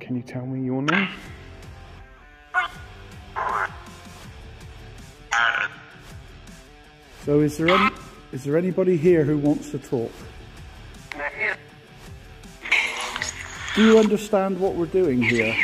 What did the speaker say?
Can you tell me your name? So is there any, is there anybody here who wants to talk? Do you understand what we're doing here?